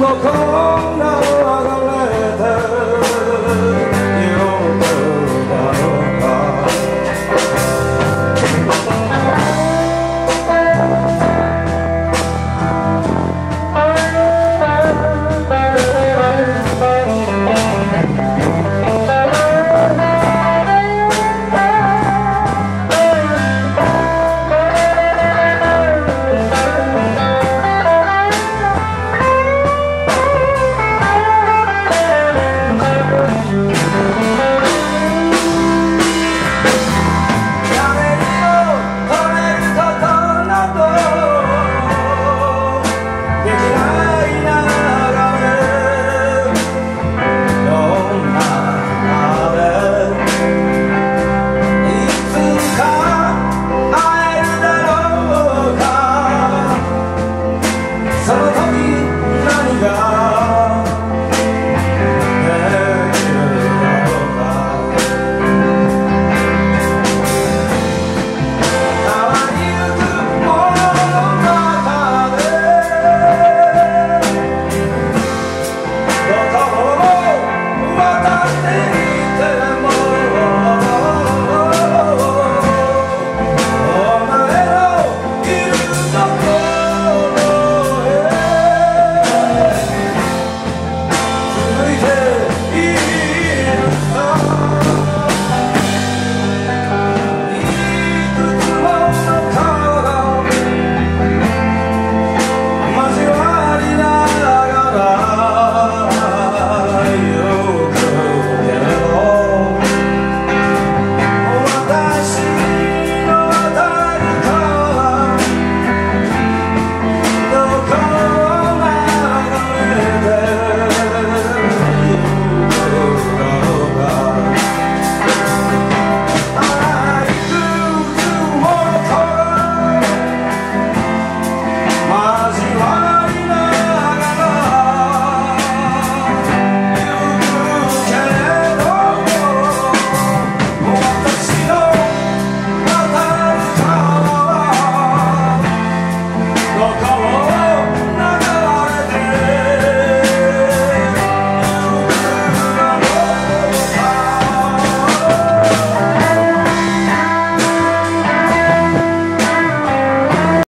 gonna call.